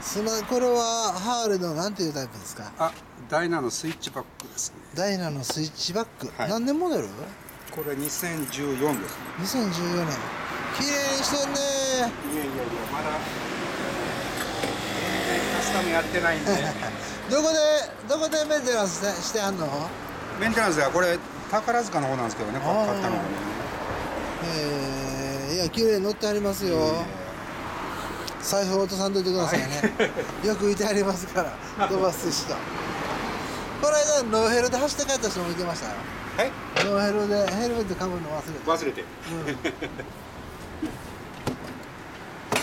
すみませんこれはハーレーのなんていうタイプですか？あダイナのスイッチバックですね。ダイナのスイッチバック、はい。何年モデル？これ2014ですね ?2014 年。綺麗にしてんね。いやいやいやまだカスタムやってないんで。どこでどこでメンテナンスしてしてはんの？メンテナンスはこれ宝塚の方なんですけどね買あーったのがね。えー、いや綺麗に乗ってありますよ、財布落とさんといてくださいね、よくいてありますから飛ばす人この間ノーヘルで走って帰った人もいてましたよ。はい。ノーヘルでヘルメットかぶるの忘れて。忘れて。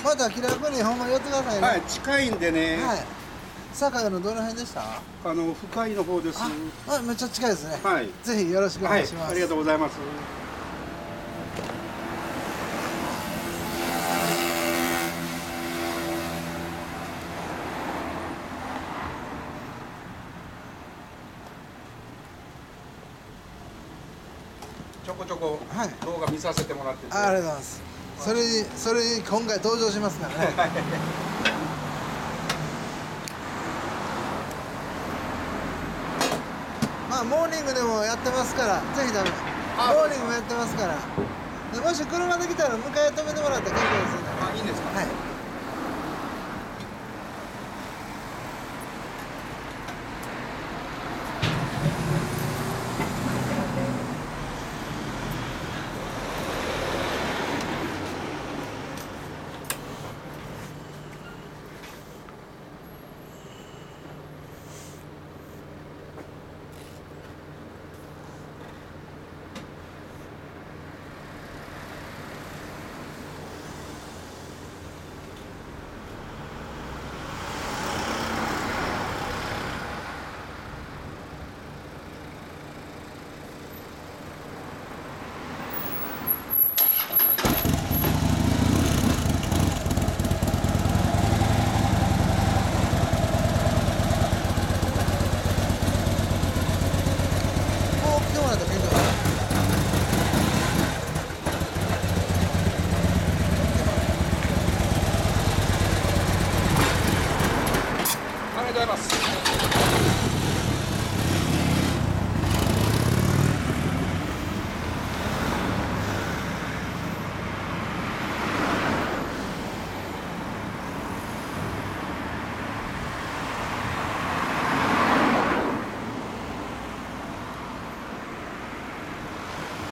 また気楽にほんま寄ってくださいね。はい近いんでね、はい。堺のどの辺でした？あの深井の方です。ああめっちゃ近いですね、はい。ぜひよろしくおはい願いします、ありがとうございますちょこちょこはい動画見させてもらってて、あありがとうございます。それにそれに今回登場しますからね。まあモーニングでもやってますから。ぜひ食べあモーニングもやってますから。でもし車で来たら迎え止めてもらったら結構ですんであいいんですか？はいかありがとうございます。